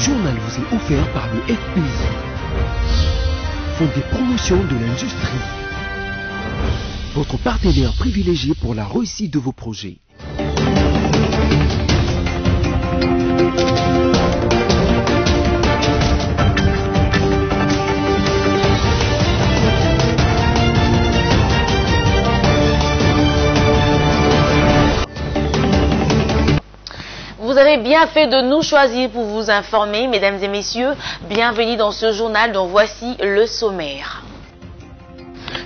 journal vous est offert par le FPI, Fonds des promotions de l'industrie, votre partenaire privilégié pour la réussite de vos projets. Avez bien fait de nous choisir pour vous informer, mesdames et messieurs. Bienvenue dans ce journal dont voici le sommaire.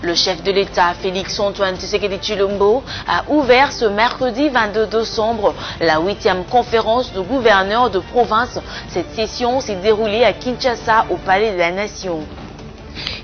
Le chef de l'État, Félix-Antoine Tshisekedi Chilombo, a ouvert ce mercredi 22 décembre la huitième conférence de gouverneurs de province. Cette session s'est déroulée à Kinshasa, au Palais de la Nation.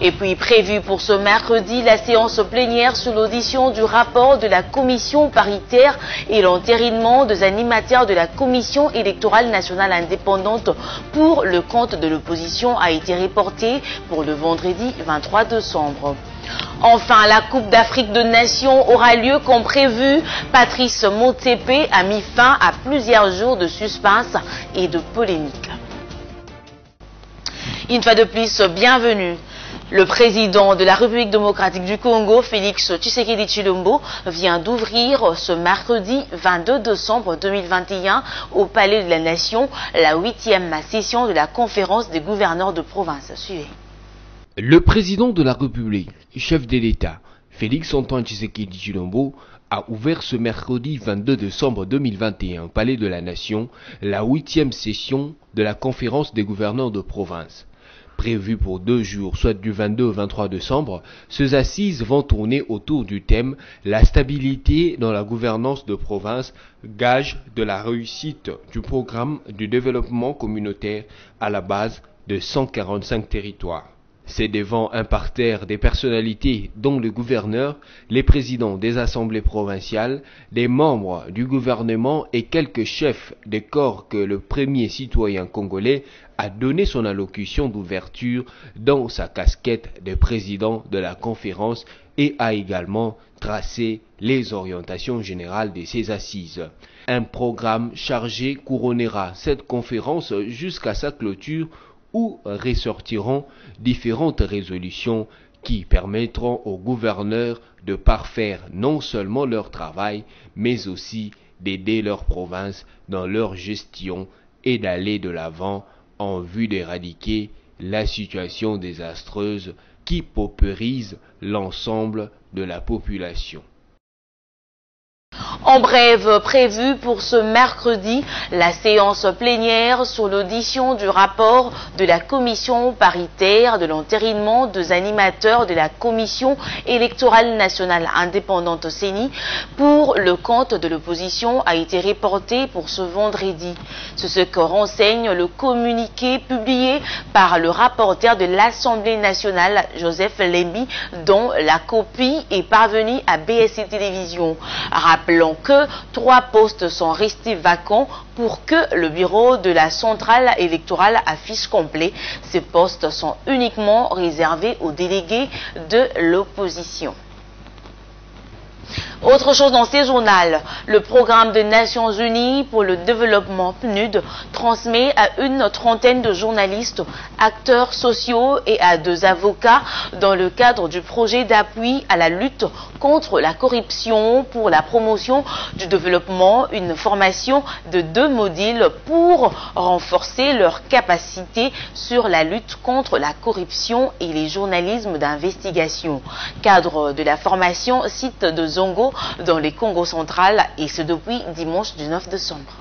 Et puis prévu pour ce mercredi la séance plénière sur l'audition du rapport de la commission paritaire et l'entérinement des animateurs de la commission électorale nationale indépendante pour le compte de l'opposition a été reporté pour le vendredi 23 décembre. Enfin, la Coupe d'Afrique de Nations aura lieu comme prévu. Patrice Motsepe a mis fin à plusieurs jours de suspense et de polémique. Une fois de plus, bienvenue. Le président de la République démocratique du Congo, Félix Tshisekedi Chilombo, vient d'ouvrir ce mercredi 22 décembre 2021 au Palais de la Nation la huitième session de la conférence des gouverneurs de province. Suivez. Le président de la République, chef de l'État, Félix Antoine Tshisekedi Chilombo, a ouvert ce mercredi 22 décembre 2021 au Palais de la Nation la huitième session de la conférence des gouverneurs de province. Prévues pour deux jours, soit du 22 au 23 décembre, ces assises vont tourner autour du thème La stabilité dans la gouvernance de province, gage de la réussite du programme du développement communautaire à la base de 145 territoires. C'est devant un parterre des personnalités dont le gouverneur, les présidents des assemblées provinciales, des membres du gouvernement et quelques chefs des corps que le premier citoyen congolais a donné son allocution d'ouverture dans sa casquette de président de la conférence et a également tracé les orientations générales de ses assises. Un programme chargé couronnera cette conférence jusqu'à sa clôture où ressortiront différentes résolutions qui permettront aux gouverneurs de parfaire non seulement leur travail, mais aussi d'aider leur province dans leur gestion et d'aller de l'avant en vue d'éradiquer la situation désastreuse qui paupérise l'ensemble de la population. En bref, prévu pour ce mercredi, la séance plénière sur l'audition du rapport de la commission paritaire de l'entérinement des animateurs de la commission électorale nationale indépendante CENI pour le compte de l'opposition a été reporté pour ce vendredi. C'est ce que renseigne le communiqué publié par le rapporteur de l'Assemblée nationale, Joseph Lembi, dont la copie est parvenue à BSC Télévision. Rappelons que trois postes sont restés vacants pour que le bureau de la centrale électorale affiche complet. Ces postes sont uniquement réservés aux délégués de l'opposition. Autre chose dans ces journaux, le programme des Nations Unies pour le développement PNUD transmet à une trentaine de journalistes, acteurs sociaux et à deux avocats dans le cadre du projet d'appui à la lutte contre la corruption pour la promotion du développement une formation de deux modules pour renforcer leur capacité sur la lutte contre la corruption et les journalismes d'investigation. Cadre de la formation site de Zongo dans les Congo central et ce depuis dimanche 19 décembre.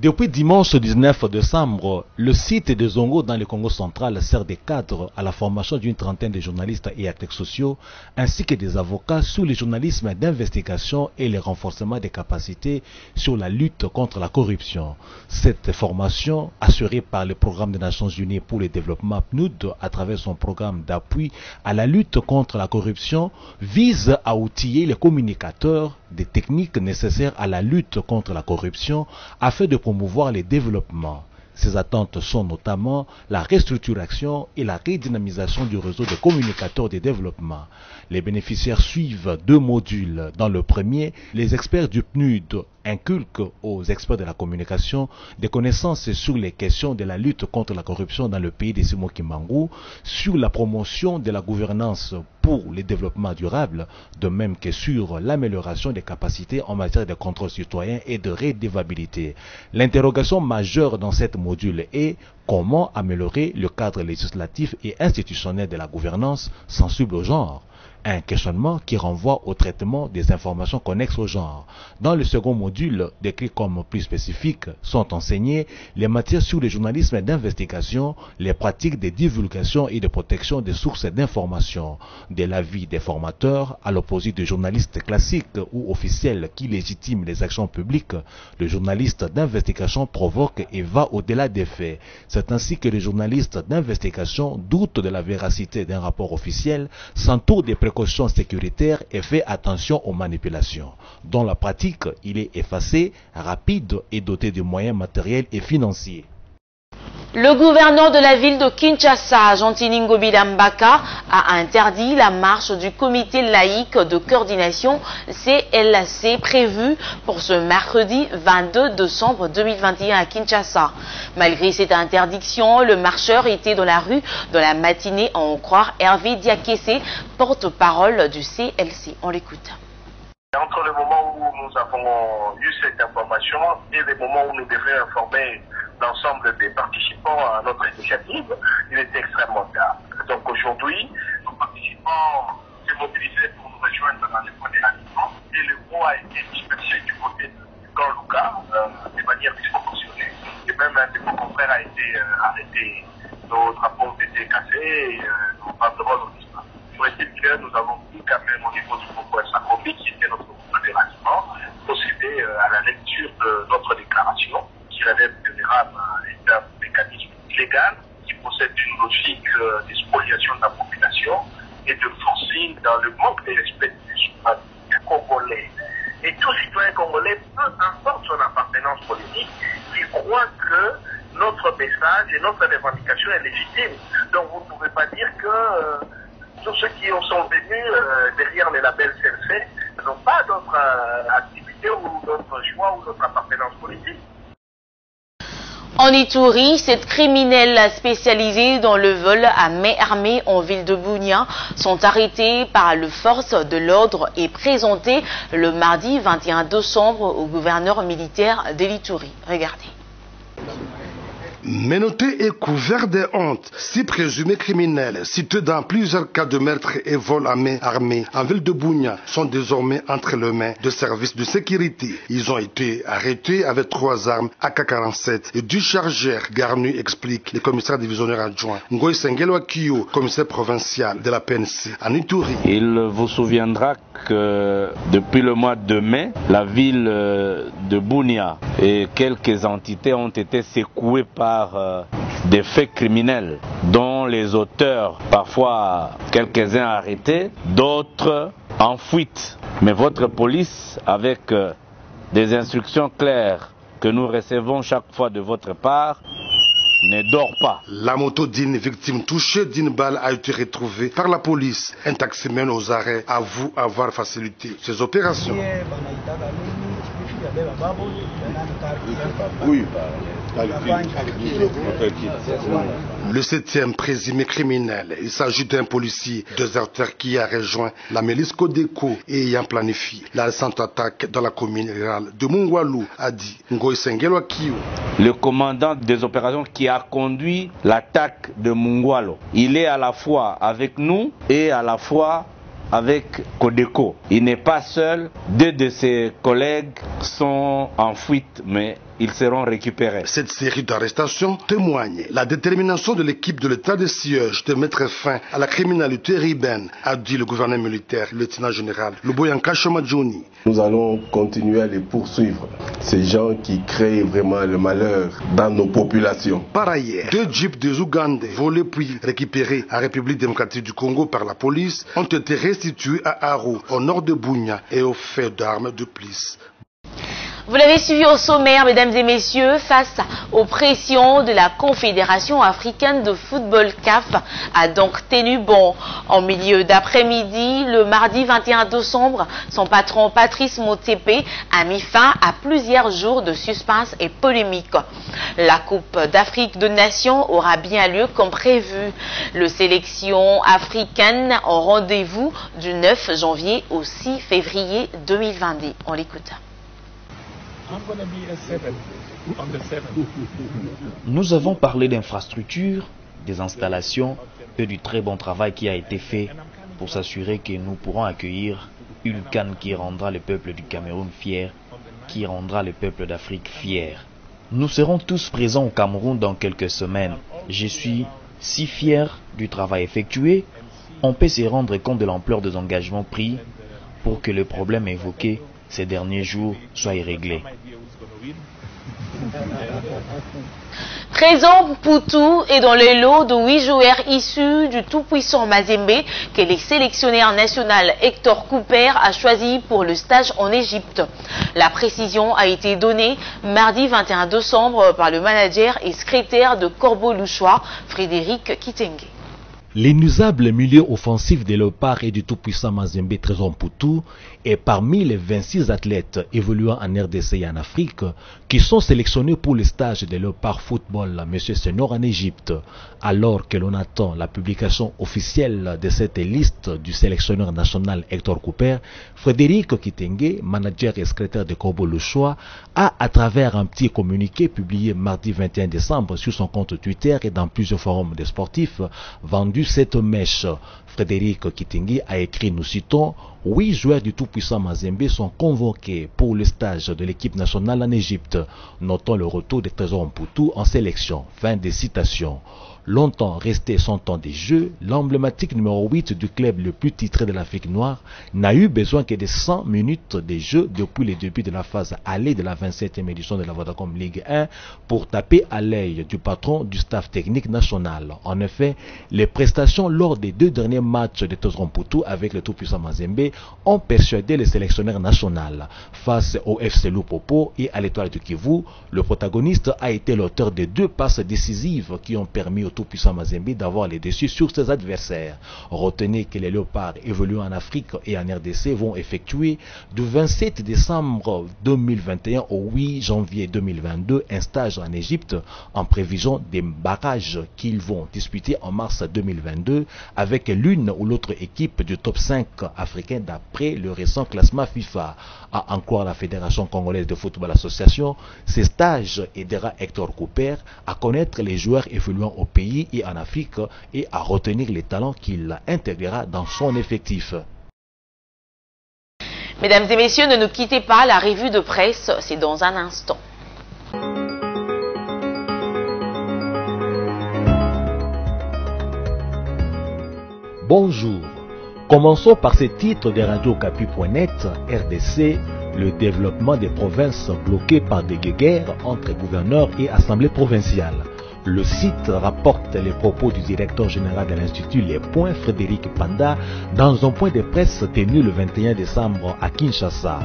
Depuis dimanche 19 décembre, le site de Zongo dans le Congo central sert de cadre à la formation d'une trentaine de journalistes et acteurs sociaux, ainsi que des avocats sur le journalisme d'investigation et le renforcement des capacités sur la lutte contre la corruption. Cette formation, assurée par le Programme des Nations Unies pour le développement PNUD à travers son programme d'appui à la lutte contre la corruption, vise à outiller les communicateurs des techniques nécessaires à la lutte contre la corruption afin de promouvoir les développements. Ces attentes sont notamment la restructuration et la redynamisation du réseau de communicateurs de développement. Les bénéficiaires suivent deux modules. Dans le premier, les experts du PNUD inculque aux experts de la communication des connaissances sur les questions de la lutte contre la corruption dans le pays des Simo Kimangou, sur la promotion de la gouvernance pour le développement durable, de même que sur l'amélioration des capacités en matière de contrôle citoyen et de rédévabilité. L'interrogation majeure dans cette module est comment améliorer le cadre législatif et institutionnel de la gouvernance sensible au genre un questionnement qui renvoie au traitement des informations connexes au genre. Dans le second module, décrit comme plus spécifiques, sont enseignées les matières sur le journalisme d'investigation, les pratiques de divulgation et de protection des sources d'information, de l'avis des formateurs à l'opposé des journalistes classiques ou officiels qui légitiment les actions publiques. Le journaliste d'investigation provoque et va au-delà des faits. C'est ainsi que les journalistes d'investigation doutent de la véracité d'un rapport officiel, s'entourent des précautions sécuritaires et fait attention aux manipulations. Dans la pratique, il est effacé, rapide et doté de moyens matériels et financiers. Le gouverneur de la ville de Kinshasa, Gentilingo Bidambaka, a interdit la marche du comité laïque de coordination CLC prévue pour ce mercredi 22 décembre 2021 à Kinshasa. Malgré cette interdiction, le marcheur était dans la rue dans la matinée en croire Hervé Diakese, porte-parole du CLC. On l'écoute. Entre le moment où nous avons eu cette information et le moment où nous devions informer l'ensemble des participants à notre initiative, il était extrêmement tard. Donc aujourd'hui, nos participants s'est mobilisés pour nous rejoindre dans les points d'élargissement et le gros a été dispersé du côté du camp Lucas euh, de manière disproportionnée. Et même un de nos confrères a été euh, arrêté. Nos drapeaux ont été cassés et euh, nos banderoles ont disparu. Toujours est-il que nous avons pu quand même au niveau du groupe Sakobi, qui était notre groupe d'élargissement, procéder à la lecture de notre déclaration qui relève de l'ERAM est un mécanisme illégal qui possède une logique euh, de spoliation de la population et de forcing dans le manque de respect du congolais. Et tout citoyen congolais, peu importe son appartenance politique, il croit que notre message et notre revendication est légitime. Donc vous ne pouvez pas dire que euh, tous ceux qui sont venus euh, derrière les labels CLC n'ont pas d'autres euh, activités ou d'autres choix ou d'autres appartenance politique. En Itourie, cette criminelle spécialisée dans le vol à main armée en ville de Bounia sont arrêtés par le force de l'ordre et présentés le mardi 21 décembre au gouverneur militaire de l'Itourie. Regardez. Menottés et couverts de honte, six présumés criminels, cités dans plusieurs cas de meurtre et vol à main armée en ville de Bounia, sont désormais entre les mains de services de sécurité. Ils ont été arrêtés avec trois armes AK-47 et du chargeur garni, explique le commissaire divisionnaire adjoint Ngoy Sengelo Akio, commissaire provincial de la PNC en Ituri. Il vous souviendra que depuis le mois de mai, la ville de Bounia et quelques entités ont été secouées par euh, des faits criminels dont les auteurs, parfois quelques-uns arrêtés, d'autres en fuite. Mais votre police, avec euh, des instructions claires que nous recevons chaque fois de votre part, ne dort pas. La moto d'une victime touchée d'une balle a été retrouvée par la police. Un taximène aux arrêts avoue avoir facilité ces opérations. Le septième présumé criminel, il s'agit d'un policier déserteur qui a rejoint la milice Codeco et ayant planifié la récente attaque dans la commune rurale de Mungwalu, a dit Ngoy Kiyo. Le commandant des opérations qui a conduit l'attaque de Mungwalo, il est à la fois avec nous et à la fois avec Codeco. Il n'est pas seul, deux de ses collègues sont en fuite, mais ils seront récupérés. Cette série d'arrestations témoigne la détermination de l'équipe de l'état de siège de mettre fin à la criminalité ribaine, a dit le gouverneur militaire, le lieutenant général Luboyanka Shomadjouni. Nous allons continuer à les poursuivre, ces gens qui créent vraiment le malheur dans nos populations. Par ailleurs, deux jeeps des Ougandais, volés puis récupérés à République démocratique du Congo par la police, ont été restitués à Aro, au nord de Bounia, et au fait d'armes de police. Vous l'avez suivi au sommaire, mesdames et messieurs, face aux pressions de la Confédération africaine de football CAF a donc tenu bon. En milieu d'après-midi, le mardi 21 décembre, son patron Patrice Motsepe a mis fin à plusieurs jours de suspense et polémique. La Coupe d'Afrique de Nations aura bien lieu comme prévu. Le sélection africaine en rendez-vous du 9 janvier au 6 février 2022. On l'écoute. Nous avons parlé d'infrastructures, des installations et du très bon travail qui a été fait pour s'assurer que nous pourrons accueillir une canne qui rendra le peuple du Cameroun fier, qui rendra le peuple d'Afrique fier. Nous serons tous présents au Cameroun dans quelques semaines. Je suis si fier du travail effectué, on peut se rendre compte de l'ampleur des engagements pris pour que le problème évoqué ces derniers jours soit réglé. Trésor Poutou est dans le lot de huit joueurs issus du tout-puissant Mazembe que le sélectionneur national Hector Cooper a choisi pour le stage en Égypte. La précision a été donnée mardi 21 décembre par le manager et secrétaire de Corbeau Louchois, Frédéric Kitenge. L'inusable milieu offensif des Léopards et du tout-puissant Mazembe Trésor Poutou est parmi les 26 athlètes évoluant en RDC et en Afrique qui sont sélectionnés pour le stage des Léopards Football Monsieur Senior en Égypte. Alors que l'on attend la publication officielle de cette liste du sélectionneur national Hector Cooper, Frédéric Kitenge, manager et secrétaire de Corbeau Choix, a, à travers un petit communiqué publié mardi 21 décembre sur son compte Twitter et dans plusieurs forums de sportifs, vendu cette mèche. Frédéric Kitenge a écrit, nous citons, Huit joueurs du tout-puissant Mazembe sont convoqués pour le stage de l'équipe nationale en Égypte. Notons le retour des Trésors Poutou en sélection. Fin des citations. Longtemps resté son temps des jeux, l'emblématique numéro 8 du club le plus titré de l'Afrique noire n'a eu besoin que de 100 minutes de jeu depuis le début de la phase allée de la 27e édition de la Vodacom Ligue 1 pour taper à l'œil du patron du staff technique national. En effet, les prestations lors des deux derniers matchs de Tozron Poutou avec le tout-puissant Mazembe ont persuadé le sélectionneur national. Face au FC Lupopo et à l'étoile du Kivu, le protagoniste a été l'auteur de deux passes décisives qui ont permis au tout-puissant Mazembe d'avoir les dessus sur ses adversaires. Retenez que les léopards évoluant en Afrique et en RDC vont effectuer du 27 décembre 2021 au 8 janvier 2022 un stage en Égypte en prévision des barrages qu'ils vont disputer en mars 2022 avec l'une ou l'autre équipe du top 5 africain d'après le récent classement FIFA. À encore la Fédération congolaise de football association, ces stages aidera Hector Cooper à connaître les joueurs évoluant au pays et en Afrique et à retenir les talents qu'il intégrera dans son effectif. Mesdames et messieurs, ne nous quittez pas, la revue de presse, c'est dans un instant. Bonjour. Commençons par ces titres de Radio Capu.net, RDC, le développement des provinces bloquées par des guerres entre gouverneurs et assemblées provinciales. Le site rapporte les propos du directeur général de l'Institut Les Points, Frédéric Panda, dans un point de presse tenu le 21 décembre à Kinshasa.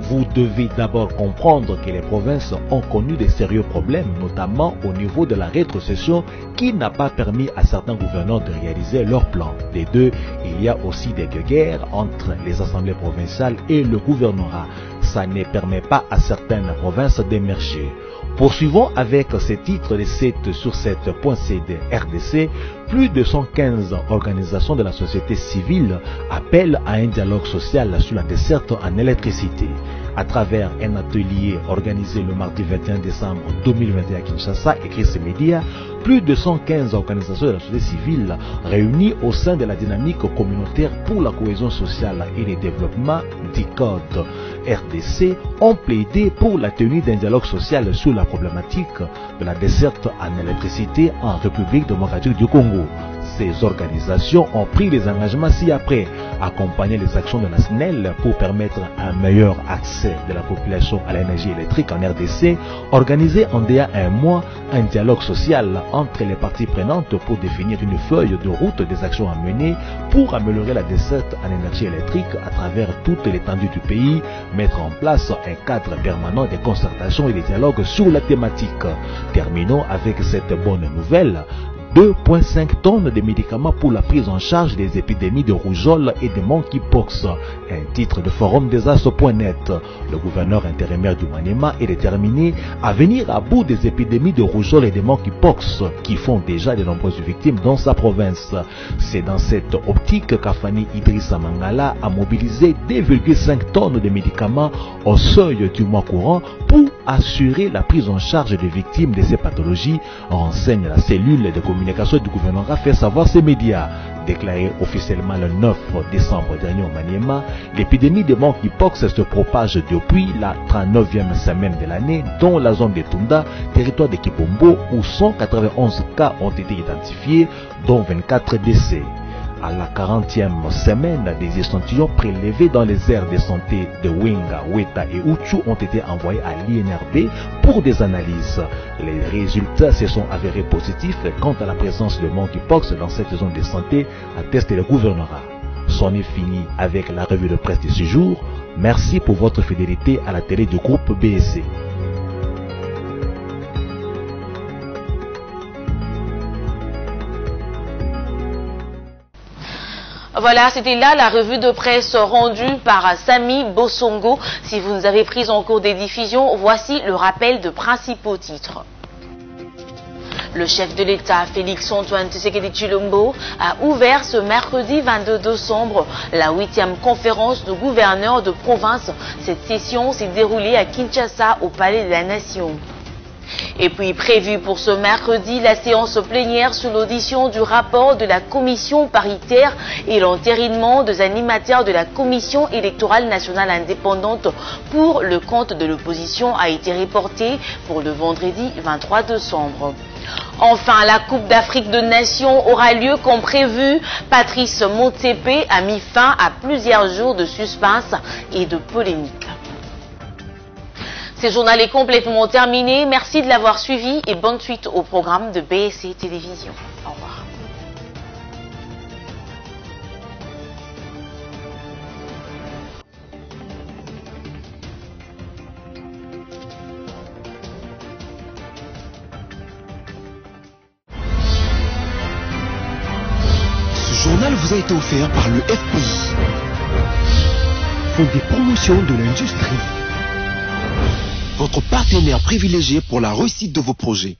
Vous devez d'abord comprendre que les provinces ont connu de sérieux problèmes, notamment au niveau de la rétrocession qui n'a pas permis à certains gouverneurs de réaliser leurs plans. Des deux, il y a aussi des guerres entre les assemblées provinciales et le gouvernorat. Ça ne permet pas à certaines provinces d'émerger. Poursuivons avec ces titres de 7 sur 7.cd RDC. Plus de 115 organisations de la société civile appellent à un dialogue social sur la desserte en électricité. À travers un atelier organisé le mardi 21 décembre 2021 à Kinshasa, écrit ces médias, plus de 115 organisations de la société civile réunies au sein de la dynamique communautaire pour la cohésion sociale et le développement d'ICODE RDC ont plaidé pour la tenue d'un dialogue social sur la problématique de la desserte en électricité en République démocratique du Congo. Ces organisations ont pris des engagements ci-après, accompagner les actions de la SNEL pour permettre un meilleur accès de la population à l'énergie électrique en RDC, organiser en DA un mois un dialogue social entre les parties prenantes pour définir une feuille de route des actions à mener pour améliorer la desserte en énergie électrique à travers toute l'étendue du pays, mettre en place un cadre permanent de concertation et de dialogue sur la thématique. Terminons avec cette bonne nouvelle. 2,5 tonnes de médicaments pour la prise en charge des épidémies de rougeole et de monkeypox. Un titre de forum des As.net. Le gouverneur intérimaire du Manema est déterminé à venir à bout des épidémies de rougeole et de monkeypox qui font déjà de nombreuses victimes dans sa province. C'est dans cette optique qu'Afani Idrissa Mangala a mobilisé 2,5 tonnes de médicaments au seuil du mois courant pour assurer la prise en charge des victimes de ces pathologies, renseigne la cellule de communication du gouvernement a fait savoir ces médias. Déclaré officiellement le 9 décembre dernier au Maniema, l'épidémie de monkeypox se propage depuis la 39e semaine de l'année dans la zone de Tunda, territoire de Kibombo, où 191 cas ont été identifiés, dont 24 décès à la 40e semaine, des échantillons prélevés dans les aires de santé de Winga, Weta et Uchu ont été envoyés à l'INRB pour des analyses. Les résultats se sont avérés positifs quant à la présence de monkeypox dans cette zone de santé, atteste le gouvernorat. C'en est fini avec la revue de presse de ce jour. Merci pour votre fidélité à la télé du groupe BSC. Voilà, c'était là la revue de presse rendue par Samy Bossongo. Si vous nous avez pris en cours des diffusions, voici le rappel de principaux titres. Le chef de l'État, Félix-Antoine Tshisekedi Chilombo, a ouvert ce mercredi 22 décembre la huitième conférence de gouverneurs de province. Cette session s'est déroulée à Kinshasa, au Palais de la Nation. Et puis prévu pour ce mercredi la séance plénière sur l'audition du rapport de la commission paritaire et l'entérinement des animateurs de la commission électorale nationale indépendante pour le compte de l'opposition a été reportée pour le vendredi 23 décembre. Enfin, la Coupe d'Afrique de Nations aura lieu comme prévu. Patrice Motsepe a mis fin à plusieurs jours de suspense et de polémique. Ce journal est complètement terminé. Merci de l'avoir suivi et bonne suite au programme de BSC Télévision. Au revoir. Ce journal vous a été offert par le FPI, Fonds des promotions de l'industrie votre partenaire privilégié pour la réussite de vos projets.